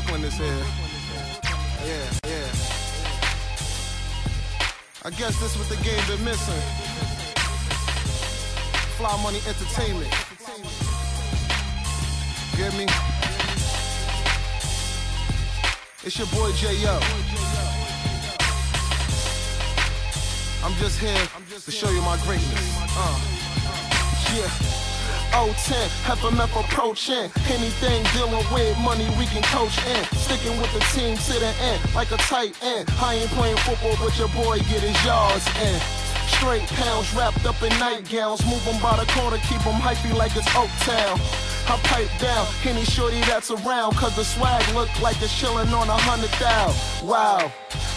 Brooklyn is here. Yeah, yeah. I guess this what the game been missing. Fly Money Entertainment. Get me? It's your boy J.O. I'm just here to show you my greatness. Uh, yeah. 010, FMF approaching. Anything dealing with money, we can coach in. Sticking with the team to the end, like a tight end. I ain't playing football, but your boy get his yards in. Straight pounds wrapped up in nightgowns. Move 'em by the corner, keep 'em hypey like it's Oaktown. I pipe down, any shorty that's around, cause the swag look like it's chillin' on a hundred thou. Wow.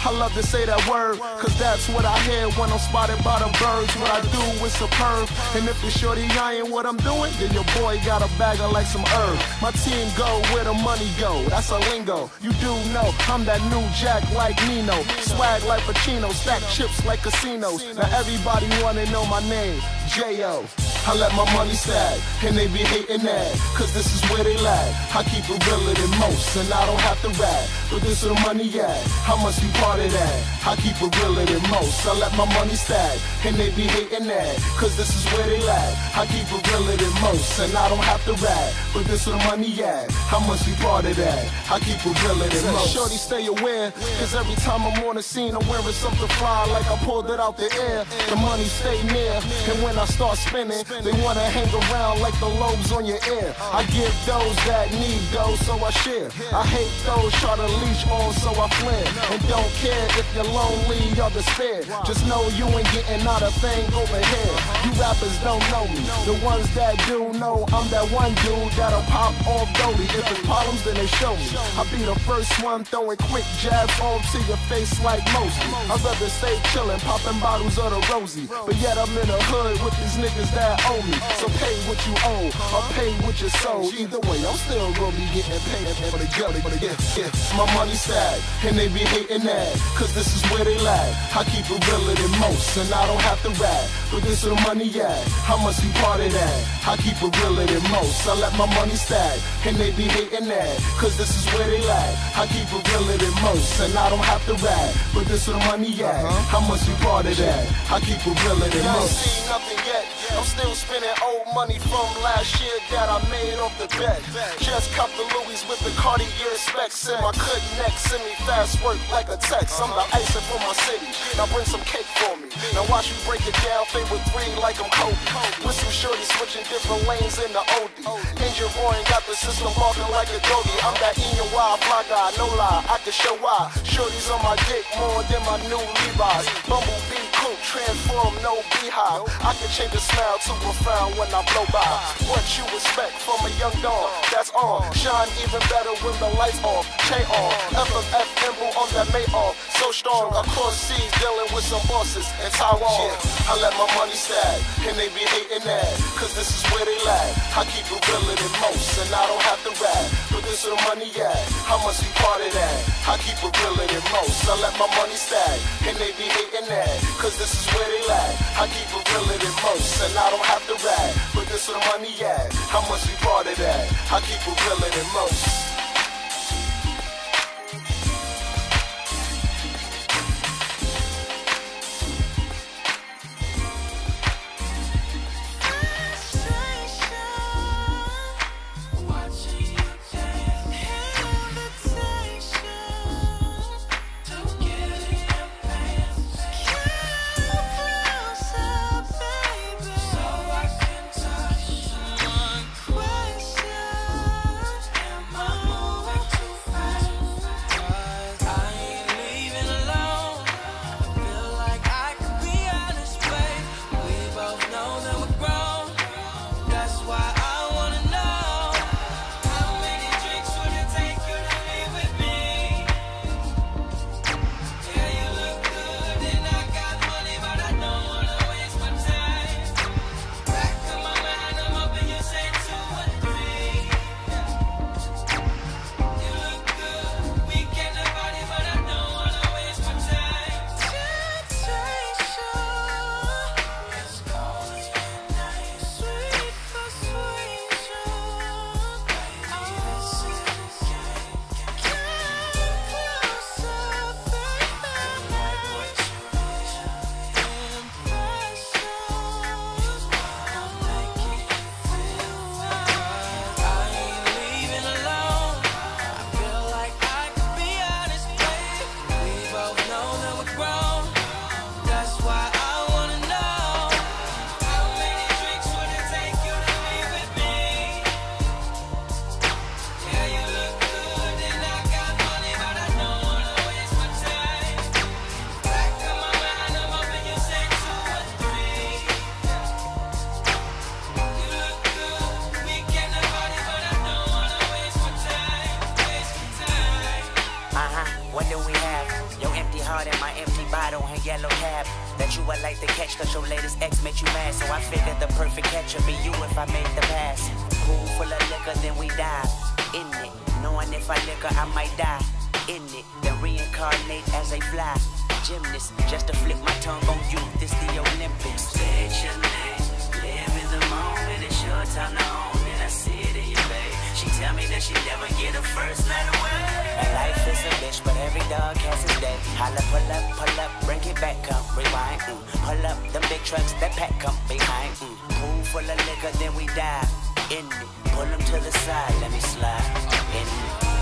I love to say that word, cause that's what I hear when I'm spotted by the birds. What I do is superb. And if the shorty I ain't what I'm doing, then your boy got a bagger like some herb. My team go where the money go, that's a lingo. You do know I'm that new jack like Nino. Swag like Pacino, stack chips like casinos. Now everybody wanna know my name, J.O. I let my money stack, and they be hating that, cause this is where they lag. I keep it realer than most, and I don't have to rap. But this is the money at, I must be part of that. I keep it realer than most, I let my money stack, and they be hating that, cause this is where they lag. I keep it realer than most, and I don't have to rap. But this is the money at, I must be part of that. I keep it realer than most. Shorty, stay aware, cause every time I'm on the scene, I'm wearing something fly like I pulled it out the air. The money stay near, and when I start spinning, they wanna hang around like the lobes on your ear. I give those that need those, so I share. I hate those try to leech on, so I flare. And don't care if you're lonely or despair. Just know you ain't getting not a thing over here. You rappers don't know me. The ones that do know I'm that one dude that'll pop off goalie. If it's problems, then they show me. I'll be the first one throwing quick jabs off to your face like most. I'd rather stay chillin', popping bottles of the rosy. But yet I'm in the hood with these niggas that owe me. So pay what you owe, or pay what you sold. Either way, I'm still gonna be getting paid for the gully. Yeah, yeah. My money stack, and they be hating that, cause this is where they lag. I keep it realer than most, and I don't have to rap. But this is the money at, I must be part of that. I keep it realer than most, I let my money stack, and they be hating that, cause this is where they lag. I keep it realer than most, and I don't have to rap. But this is the money at, I must be part of that. I keep it realer than most. see nothing yet. I'm still spending old money from last year that I made off the bet. Just cop the Louis with the Cartier specs in my cut neck. Send me fast work like a text. I'm the icing for my city. Now bring some cake for me. Now watch me break it down. Favorite three like I'm Kobe. With some shorties switching different lanes in the OD. Angel Roy got the system walking like a doggy. I'm that Ian Wild fly. No lie, I can show why. Shorties on my dick more than my new Levi's. Bumblebee cool, transform, no beehive. I can change the smile to a frown when I blow by. What you expect from a young dog? That's all. Shine even better when the lights off. Chain on. FFF on that May off. So strong, across seas dealing with some bosses in Taiwan. Yeah, I let my money stack, and they be hating that, cause this is where they lag. I keep it realer than most, and I don't have to rap. But this is the money at, I must be part of that. I keep it realer than most, I let my money stack, and they be hating that, cause this is where they lag. I keep it realer than most, and I don't have to rap. But this is the money at, I must be part of that. I keep it realer than most. You would like to catch cause your latest ex made you mad. So I figured the perfect catch would be you if I made the pass. Pool full of liquor, then we dive in it. Knowing if I liquor, I might die in it. Then reincarnate as a fly gymnast. Just to flip my tongue on you, this the Olympics. That she never get a first night away. And life is a bitch, but every dog has his day. Holla, pull up, pull up, bring it back, come rewind. Mm. Pull up them big trucks that pack come behind. Mm. Pool full of liquor, then we dive in it. Pull them to the side, let me slide in it.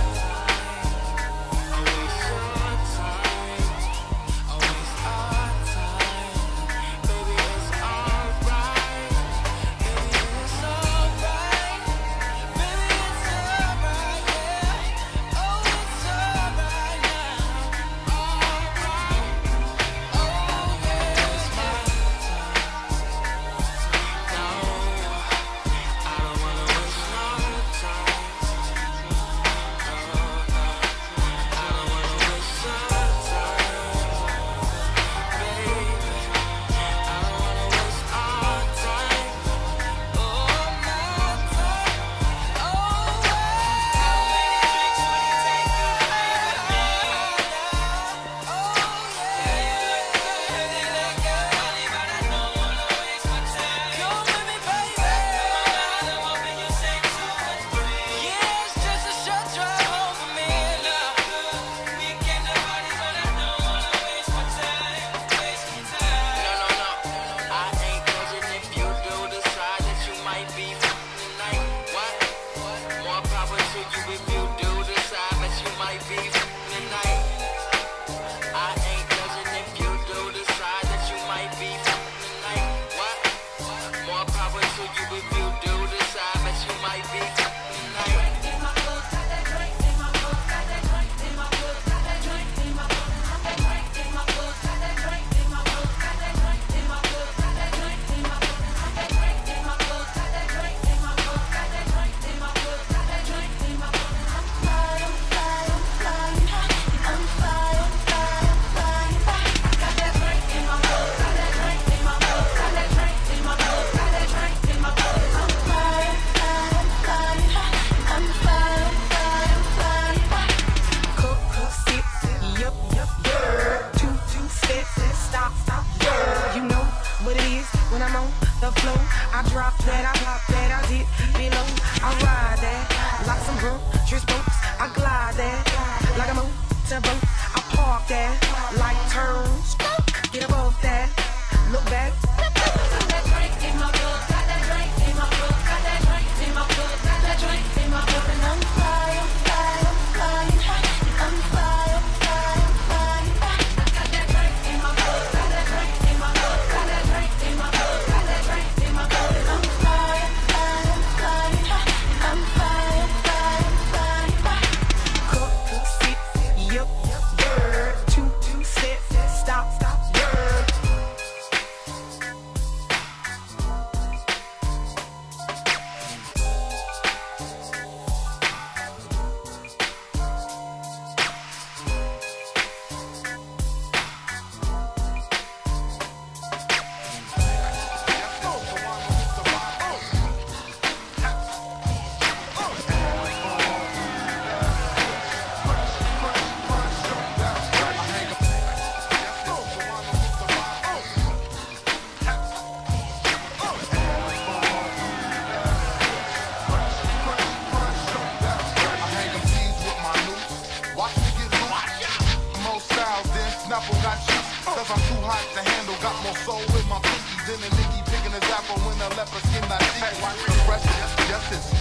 a leopard skin, I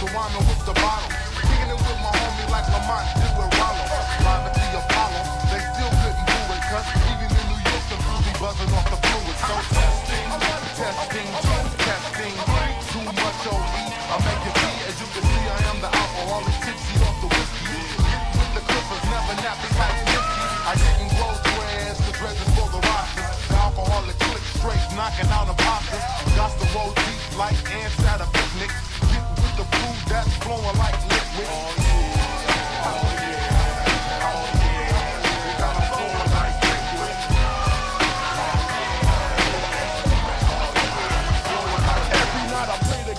Toronto with the bottle. Kicking it with my homie like Lamont, Rollo Apollo, they still couldn't do it Cause even in New York, the be buzzing off the fluid. So testing, testing, testing. Too much OE, I make it pee As you can see, I am the alcoholic tipsy off the whiskey. With the clippers, never nappy like I didn't grow to the dread for the rosters The alcoholic click straight, knocking out imposters Got the road like inside a picnic. Get with the food that's flowing like liquid. Oh, yeah.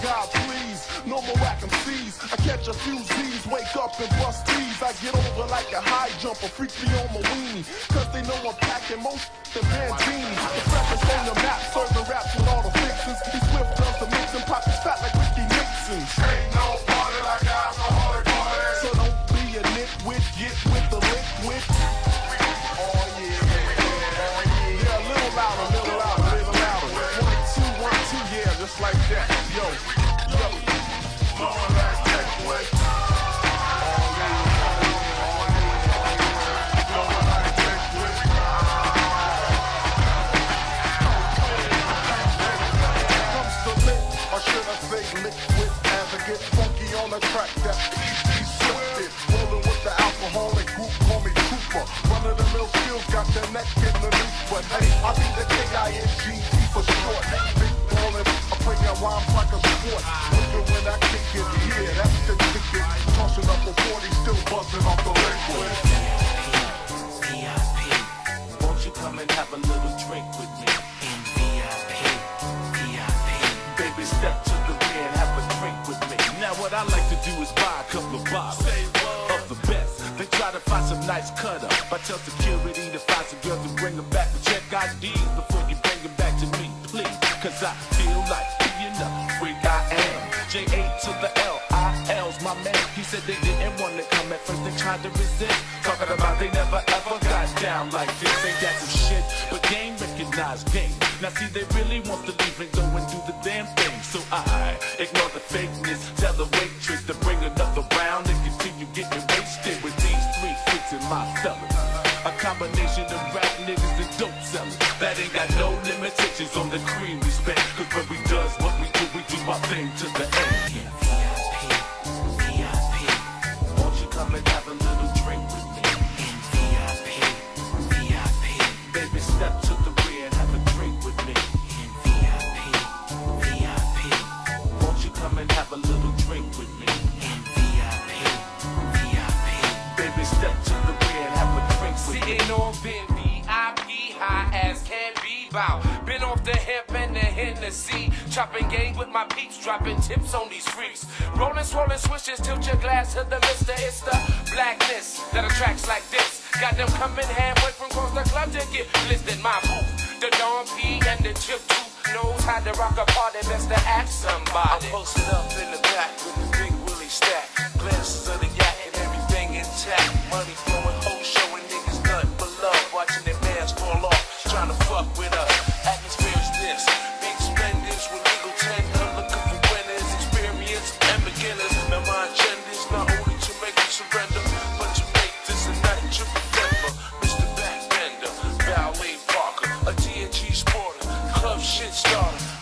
God, please, no more whack MCs. I catch a few Z's, wake up and bust T's. I get over like a high jumper, freak me on my weenie. Cause they know I'm packing most the Pantene. The rappers on the map, so on the track that easy sifted. Rolling with the alcoholic group, call me Cooper. Run of the mill skills, got the neck in the loop, but hey, I be the K-I-N-G-T for short. Big ballin', I play that rhymes like a sport. Looking when I kick it, yeah, that's the ticket. Tossing up a 40, still buzzing off the liquid. Nice cut up. I tell security to find some girls and bring them back to check IDs before you bring them back to me, please. Cause I feel like being a freak I am. J-A to the L, I-L's my man. He said they didn't want to come at first, they tried to resist. Talking about they never ever got down like this. Ain't that some shit? But game recognized game. Now see, they really want to leave and go and do Hennessy. Chopping game with my peeps, dropping tips on these freaks. Rolling, swollen switches, tilt your glass to the mister. It's the blackness that attracts like this. Got them coming halfway from across the club to get listed. My booth, the Don P and the Chip Tooth knows how to rock a party. Best to ask somebody. I'm posted up in the back with the big Willie stack. Glasses of the Club shit starter.